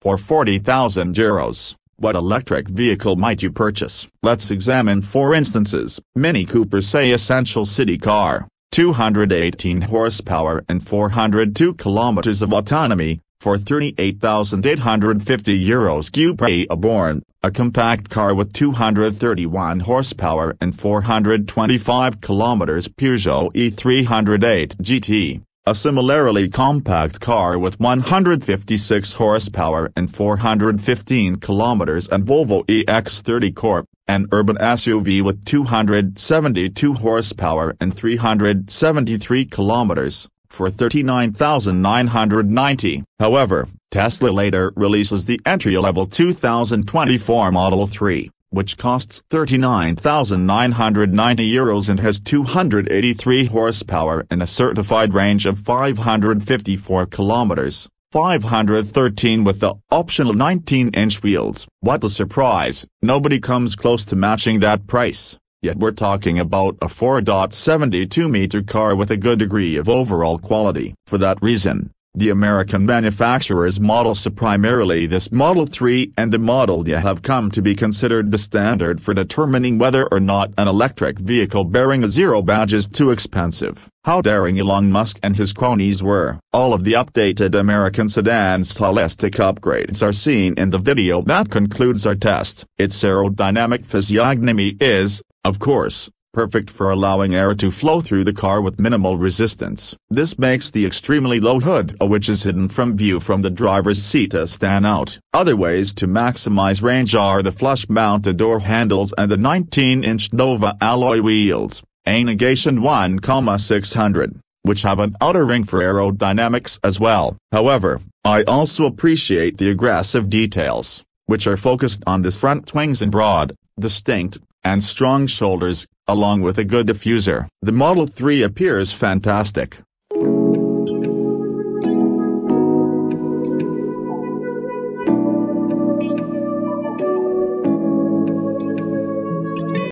For 40,000 euros, what electric vehicle might you purchase? Let's examine four instances. Mini Cooper say essential city car, 218 horsepower and 402 kilometers of autonomy, for 38,850 euros Cupra Aborn, a compact car with 231 horsepower and 425 kilometers Peugeot E308 GT a similarly compact car with 156 horsepower and 415 kilometers and Volvo EX30 Core, an urban SUV with 272 horsepower and 373 kilometers, for 39,990. However, Tesla later releases the entry-level 2024 Model 3 which costs 39,990 euros and has 283 horsepower and a certified range of 554 kilometers, 513 with the optional 19-inch wheels. What a surprise, nobody comes close to matching that price. Yet we're talking about a 4.72-meter car with a good degree of overall quality. For that reason, the American manufacturers Model S primarily this Model 3 and the Model Y have come to be considered the standard for determining whether or not an electric vehicle bearing a zero badge is too expensive. How daring Elon Musk and his cronies were. All of the updated American sedan stylistic upgrades are seen in the video that concludes our test. Its aerodynamic physiognomy is, of course, perfect for allowing air to flow through the car with minimal resistance. This makes the extremely low hood uh, which is hidden from view from the driver's seat uh, stand out. Other ways to maximize range are the flush-mounted door handles and the 19-inch Nova alloy wheels, a negation 1,600 which have an outer ring for aerodynamics as well. However, I also appreciate the aggressive details, which are focused on the front wings and broad, distinct, and strong shoulders, along with a good diffuser. The Model 3 appears fantastic.